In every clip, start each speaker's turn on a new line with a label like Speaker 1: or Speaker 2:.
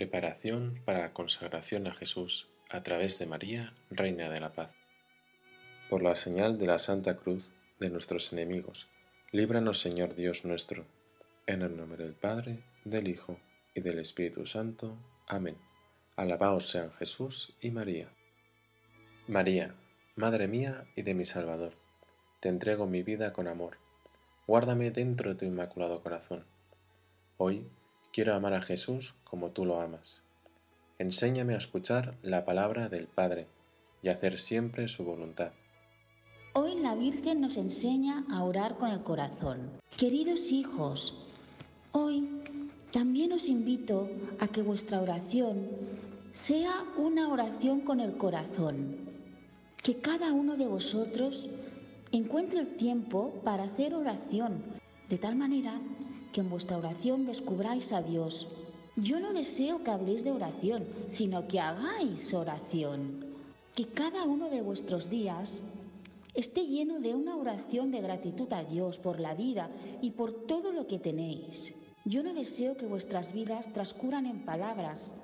Speaker 1: Preparación para la consagración a Jesús a través de María, Reina de la Paz. Por la señal de la Santa Cruz de nuestros enemigos, líbranos Señor Dios nuestro, en el nombre del Padre, del Hijo y del Espíritu Santo. Amén. Alabaos sean Jesús y María. María, Madre mía y de mi Salvador, te entrego mi vida con amor. Guárdame dentro de tu inmaculado corazón. Hoy Quiero amar a Jesús como tú lo amas. Enséñame a escuchar la palabra del Padre y hacer siempre su voluntad.
Speaker 2: Hoy la Virgen nos enseña a orar con el corazón. Queridos hijos, hoy también os invito a que vuestra oración sea una oración con el corazón. Que cada uno de vosotros encuentre el tiempo para hacer oración, de tal manera en vuestra oración descubráis a Dios. Yo no deseo que habléis de oración, sino que hagáis oración. Que cada uno de vuestros días esté lleno de una oración de gratitud a Dios por la vida y por todo lo que tenéis. Yo no deseo que vuestras vidas transcurran en palabras,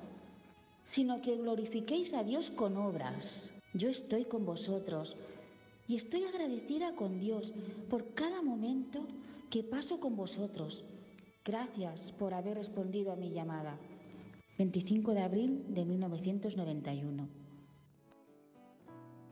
Speaker 2: sino que glorifiquéis a Dios con obras. Yo estoy con vosotros y estoy agradecida con Dios por cada momento que paso con vosotros Gracias por haber respondido a mi llamada. 25 de abril de 1991.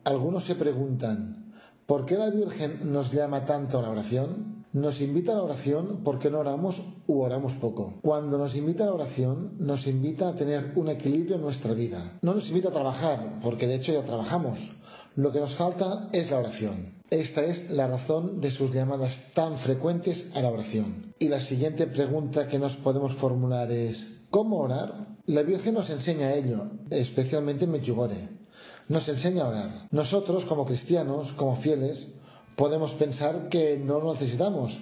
Speaker 3: Algunos se preguntan, ¿por qué la Virgen nos llama tanto a la oración? Nos invita a la oración porque no oramos u oramos poco. Cuando nos invita a la oración, nos invita a tener un equilibrio en nuestra vida. No nos invita a trabajar, porque de hecho ya trabajamos. Lo que nos falta es la oración. Esta es la razón de sus llamadas tan frecuentes a la oración. Y la siguiente pregunta que nos podemos formular es ¿cómo orar? La Virgen nos enseña ello, especialmente en Medjugorje. Nos enseña a orar. Nosotros, como cristianos, como fieles, podemos pensar que no lo necesitamos,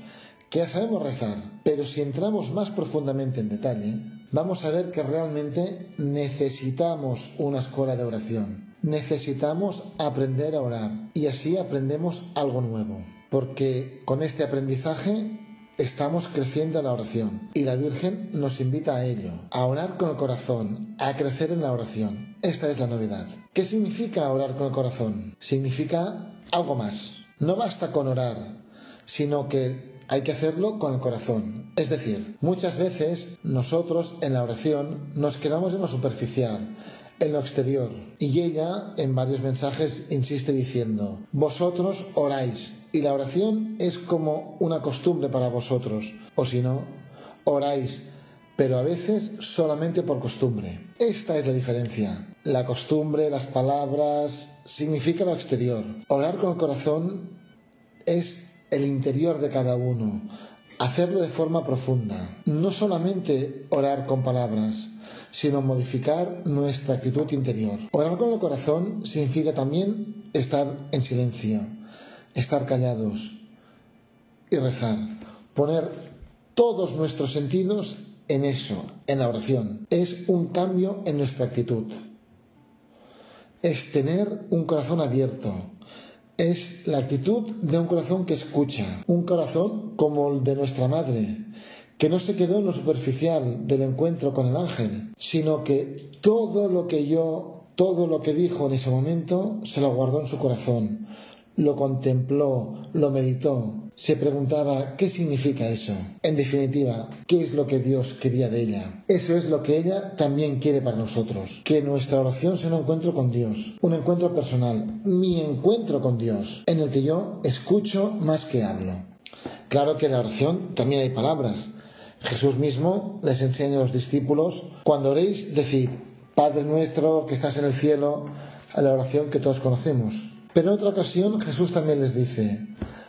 Speaker 3: que ya sabemos rezar. Pero si entramos más profundamente en detalle, vamos a ver que realmente necesitamos una escuela de oración necesitamos aprender a orar y así aprendemos algo nuevo, porque con este aprendizaje estamos creciendo en la oración y la Virgen nos invita a ello, a orar con el corazón, a crecer en la oración. Esta es la novedad. ¿Qué significa orar con el corazón? Significa algo más. No basta con orar, sino que hay que hacerlo con el corazón. Es decir, muchas veces nosotros en la oración nos quedamos en lo superficial, en lo exterior. Y ella en varios mensajes insiste diciendo, vosotros oráis. Y la oración es como una costumbre para vosotros. O si no, oráis, pero a veces solamente por costumbre. Esta es la diferencia. La costumbre, las palabras, significa lo exterior. Orar con el corazón es el interior de cada uno. Hacerlo de forma profunda. No solamente orar con palabras, sino modificar nuestra actitud interior. Orar con el corazón significa también estar en silencio, estar callados y rezar. Poner todos nuestros sentidos en eso, en la oración. Es un cambio en nuestra actitud. Es tener un corazón abierto. Es la actitud de un corazón que escucha. Un corazón como el de nuestra madre, que no se quedó en lo superficial del encuentro con el ángel, sino que todo lo que yo, todo lo que dijo en ese momento, se lo guardó en su corazón, lo contempló, lo meditó, se preguntaba qué significa eso. En definitiva, qué es lo que Dios quería de ella. Eso es lo que ella también quiere para nosotros. Que nuestra oración sea un encuentro con Dios, un encuentro personal, mi encuentro con Dios, en el que yo escucho más que hablo. Claro que en la oración también hay palabras, Jesús mismo les enseña a los discípulos, cuando oréis, decid, Padre nuestro que estás en el cielo, a la oración que todos conocemos. Pero en otra ocasión Jesús también les dice,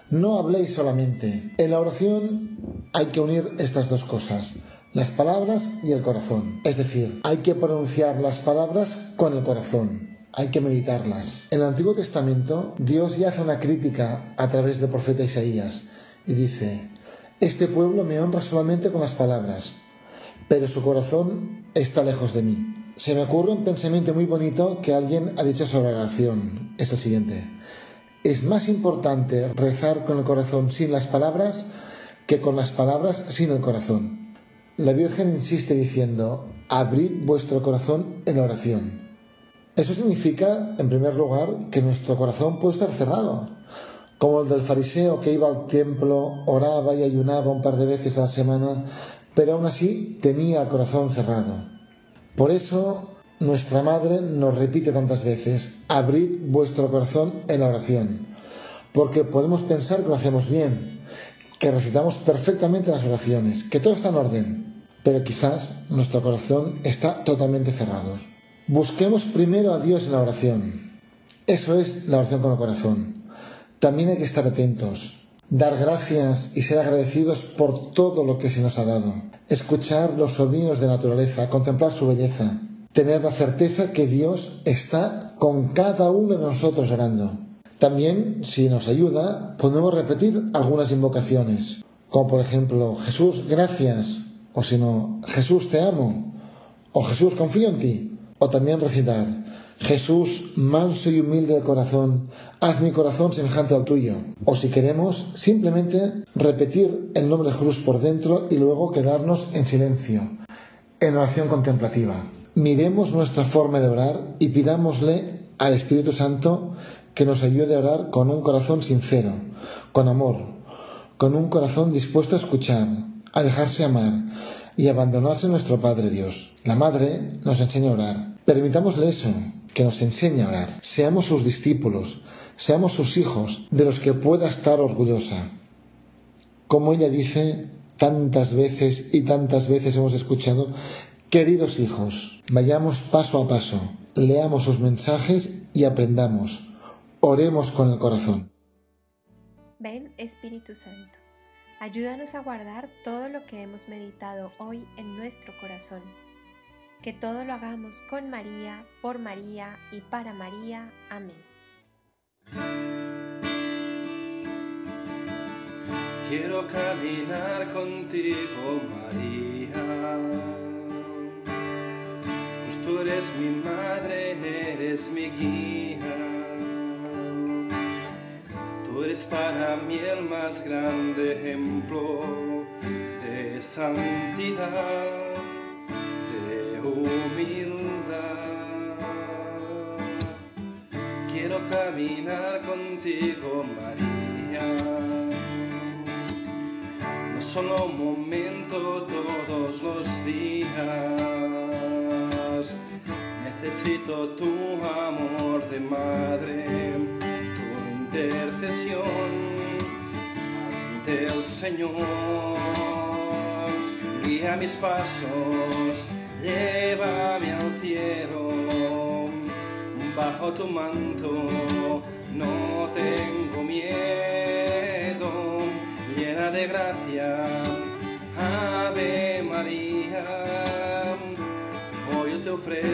Speaker 3: no habléis solamente. En la oración hay que unir estas dos cosas, las palabras y el corazón. Es decir, hay que pronunciar las palabras con el corazón. Hay que meditarlas. En el Antiguo Testamento, Dios ya hace una crítica a través del profeta Isaías y dice, este pueblo me honra solamente con las palabras, pero su corazón está lejos de mí. Se me ocurre un pensamiento muy bonito que alguien ha dicho sobre la oración. Es el siguiente. Es más importante rezar con el corazón sin las palabras que con las palabras sin el corazón. La Virgen insiste diciendo, abrid vuestro corazón en oración. Eso significa, en primer lugar, que nuestro corazón puede estar cerrado, como el del fariseo que iba al templo, oraba y ayunaba un par de veces a la semana, pero aún así tenía el corazón cerrado. Por eso nuestra madre nos repite tantas veces, abrid vuestro corazón en oración, porque podemos pensar que lo hacemos bien, que recitamos perfectamente las oraciones, que todo está en orden, pero quizás nuestro corazón está totalmente cerrado. Busquemos primero a Dios en la oración. Eso es la oración con el corazón. También hay que estar atentos, dar gracias y ser agradecidos por todo lo que se nos ha dado, escuchar los sonidos de naturaleza, contemplar su belleza, tener la certeza que Dios está con cada uno de nosotros orando. También, si nos ayuda, podemos repetir algunas invocaciones, como por ejemplo, Jesús, gracias, o si no, Jesús, te amo, o Jesús, confío en ti. O también recitar, Jesús, manso y humilde de corazón, haz mi corazón semejante al tuyo. O si queremos, simplemente repetir el nombre de Jesús por dentro y luego quedarnos en silencio, en oración contemplativa. Miremos nuestra forma de orar y pidámosle al Espíritu Santo que nos ayude a orar con un corazón sincero, con amor, con un corazón dispuesto a escuchar, a dejarse amar y abandonarse a nuestro Padre Dios. La Madre nos enseña a orar Permitámosle eso, que nos enseñe a orar. Seamos sus discípulos, seamos sus hijos, de los que pueda estar orgullosa. Como ella dice tantas veces y tantas veces hemos escuchado, queridos hijos, vayamos paso a paso, leamos sus mensajes y aprendamos. Oremos con el corazón.
Speaker 4: Ven Espíritu Santo, ayúdanos a guardar todo lo que hemos meditado hoy en nuestro corazón que todo lo hagamos con María, por María y para María. Amén.
Speaker 5: Quiero caminar contigo, María. Pues tú eres mi madre, eres mi guía. Eres para mí el más grande ejemplo de santidad humildad. Quiero caminar contigo, María. No solo un momento, todos los días. Necesito tu amor de madre, intercesión ante el Señor. Guía mis pasos llévame al cielo, bajo tu manto no tengo miedo, llena de gracia, Ave María, hoy te ofrezco